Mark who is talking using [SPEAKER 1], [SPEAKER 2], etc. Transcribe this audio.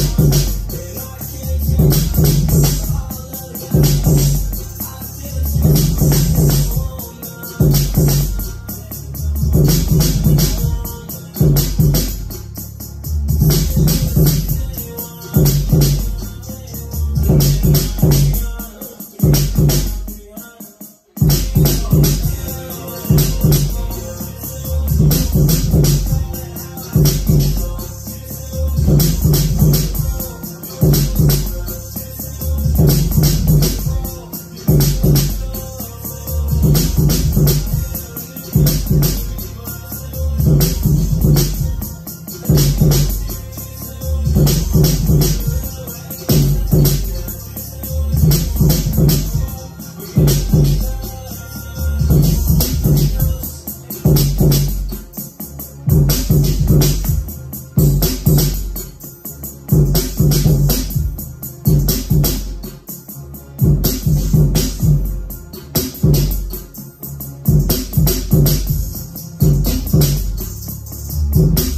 [SPEAKER 1] Thank Música